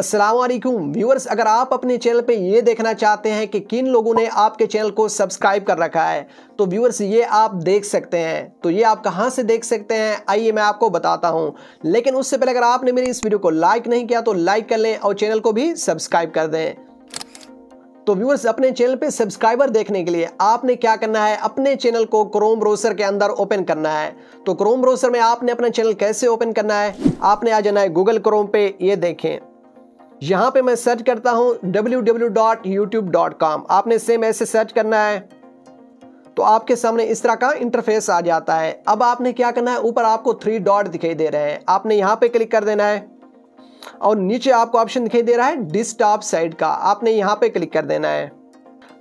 Aslam viewers अगर आप अपने चैनल पे ये देखना चाहते हैं कि किन लोगों ने आपके चैनल को सब्सक्राइब कर रखा है तो व्यूअर्स ये आप देख सकते हैं। तो ये आप कहाँ से देख सकते हैं? आइए मैं आपको बताता हूँ। लेकिन उससे पहले अगर आपने मेरी इस वीडियो को लाइक नहीं किया तो लाइक कर लें और चैनल को भी सब्सक्राइब कर दें। तो व्यूअर्स अपने चैनल पे सब्सक्राइबर देखने के लिए आपने क्या करना है? अपने चैनल को क्रोम ब्राउज़र के अंदर ओपन करना है। तो क्रोम ब्राउज़र में आपने अपना चैनल कैसे ओपन करना है? आपने आ जाना है गूगल क्रोम पे। ये देखें। यहाँ पे मैं सर्च करता हूँ www.youtube.com आपने सेम ऐसे सर्च करना है तो आपके सामने इस तरह का इंटरफेस आ जाता है। अब आपने क्या करना है? ऊपर आपको थ्री डॉट दिखाई दे रहे हैं। आपने यहाँ पे क्लिक कर देना है, और नीचे आपको ऑप्शन दिखाई दे रहा है डिस्टॉप साइड का। आपने यहाँ पे क्लिक कर देना है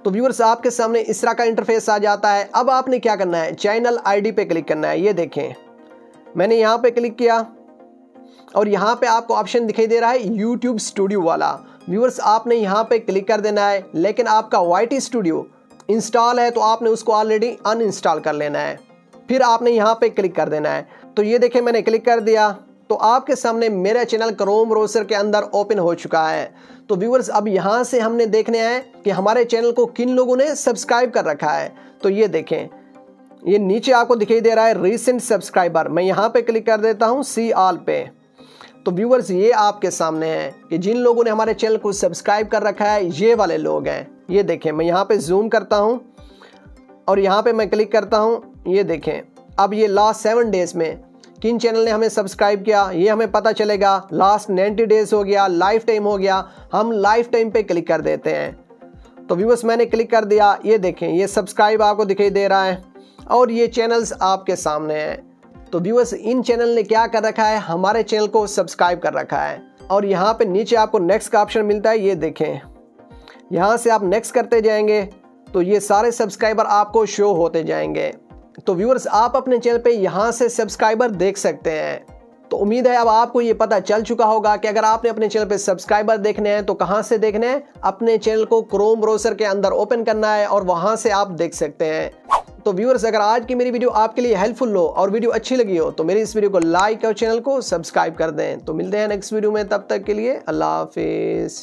तो व्यूअर्स आपके सामने इस तरह का इंटरफेस आ जाता है। अब आपने क्या करना है? चैनल आईडी पे क्लिक करना है। ये देखें, मैंने यहाँ पे क्लिक किया। और यहाँ पे आपको ऑप्शन दिखाई दे रहा है यूट्यूब स्टूडियो वाला। व्यूअर्स आपने यहाँ पे क्लिक कर देना है, लेकिन आपका वाई स्टूडियो इंस्टॉल है तो आपने उसको ऑलरेडी अनइंस्टॉल कर लेना है। फिर आपने यहाँ पे क्लिक कर देना है। तो ये देखें मैंने क्लिक कर दिया। तो आपके सामने मेरा चैनल क्रोम ब्राउज़र के अंदर ओपन हो चुका है। तो व्यूअर्स अब यहाँ से हमने देखने हैं कि हमारे चैनल को किन लोगों ने सब्सक्राइब कर रखा है। तो ये देखें, ये नीचे आपको दिखाई दे रहा है रिसेंट सब्सक्राइबर मैं यहाँ पे क्लिक कर देता हूँ सी आल पे। तो व्यूअर्स ये आपके सामने है कि जिन लोगों ने हमारे चैनल को सब्सक्राइब कर रखा है, ये वाले लोग हैं। ये देखें, मैं यहाँ पे जूम करता हूँ और यहाँ पे मैं क्लिक करता हूँ। ये देखें, अब ये लास्ट सेवन डेज़ में किन चैनल ने हमें सब्सक्राइब किया? ये हमें पता चलेगा लास्ट 90 डेज़ हो गया लाइफ टाइम हो गया, हम लाइफ टाइम पे क्लिक कर देते हैं। तो व्यूवर्स मैंने क्लिक कर दिया। ये देखें, ये सब्सक्राइब आपको दिखाई दे रहा है और ये चैनल्स आपके सामने हैं। तो व्यूवर्स इन चैनल ने क्या कर रखा है? हमारे चैनल को सब्सक्राइब कर रखा है। और यहाँ पे नीचे आपको नेक्स्ट का ऑप्शन मिलता है, ये देखें। यहाँ से आप नेक्स्ट करते जाएँगे तो ये सारे सब्सक्राइबर आपको शो होते जाएँगे। तो व्यूअर्स आप अपने चैनल पे यहाँ से सब्सक्राइबर देख सकते हैं। तो उम्मीद है अब आपको ये पता चल चुका होगा कि अगर आपने अपने चैनल पे सब्सक्राइबर देखने हैं तो कहाँ से देखने हैं? अपने चैनल को क्रोम ब्राउज़र के अंदर ओपन करना है और वहाँ से आप देख सकते हैं। तो व्यूअर्स अगर आज की मेरी वीडियो आपके लिए हेल्पफुल हो और वीडियो अच्छी लगी हो तो मेरी इस वीडियो को लाइक और चैनल को सब्सक्राइब कर दें। तो मिलते हैं नेक्स्ट वीडियो में, तब तक के लिए अल्लाह हाफिज़।